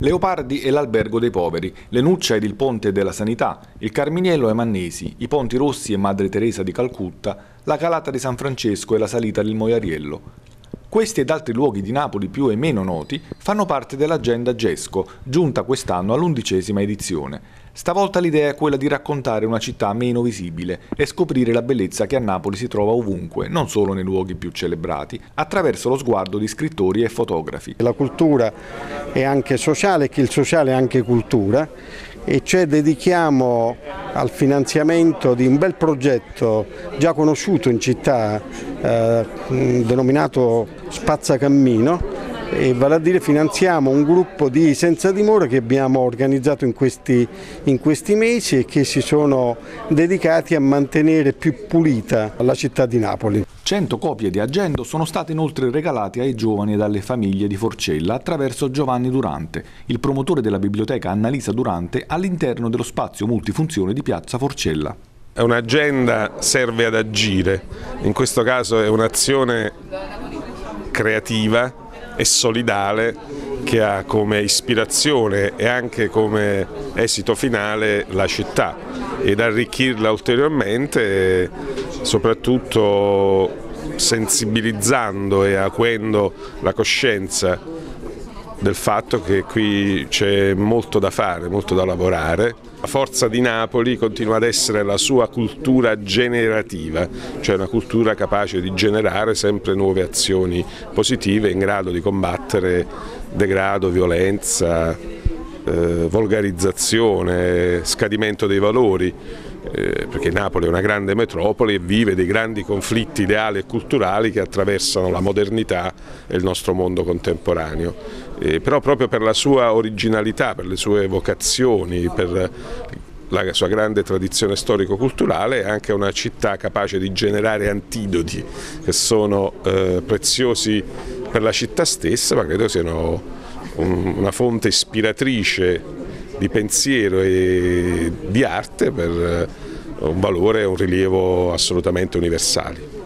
Leopardi e l'Albergo dei Poveri, Lenuccia ed il Ponte della Sanità, il Carminiello ai Mannesi, i Ponti Rossi e Madre Teresa di Calcutta, la Calata di San Francesco e la salita del Moiariello. Questi ed altri luoghi di Napoli più e meno noti fanno parte dell'agenda GESCO, giunta quest'anno all'undicesima edizione. Stavolta l'idea è quella di raccontare una città meno visibile e scoprire la bellezza che a Napoli si trova ovunque, non solo nei luoghi più celebrati, attraverso lo sguardo di scrittori e fotografi. La cultura è anche sociale che il sociale è anche cultura e cioè dedichiamo al finanziamento di un bel progetto già conosciuto in città eh, denominato Spazzacammino e vale a dire finanziamo un gruppo di senza dimora che abbiamo organizzato in questi, in questi mesi e che si sono dedicati a mantenere più pulita la città di Napoli. 100 copie di Agendo sono state inoltre regalate ai giovani e alle famiglie di Forcella attraverso Giovanni Durante, il promotore della biblioteca Annalisa Durante all'interno dello spazio multifunzione di Piazza Forcella. Un'agenda serve ad agire, in questo caso è un'azione creativa e solidale che ha come ispirazione e anche come esito finale la città ed arricchirla ulteriormente soprattutto sensibilizzando e acuendo la coscienza del fatto che qui c'è molto da fare, molto da lavorare. La forza di Napoli continua ad essere la sua cultura generativa, cioè una cultura capace di generare sempre nuove azioni positive in grado di combattere degrado, violenza, eh, volgarizzazione, scadimento dei valori, eh, perché Napoli è una grande metropoli e vive dei grandi conflitti ideali e culturali che attraversano la modernità e il nostro mondo contemporaneo. Eh, però proprio per la sua originalità, per le sue vocazioni, per la sua grande tradizione storico-culturale è anche una città capace di generare antidoti che sono eh, preziosi per la città stessa ma credo siano una fonte ispiratrice di pensiero e di arte per un valore e un rilievo assolutamente universali.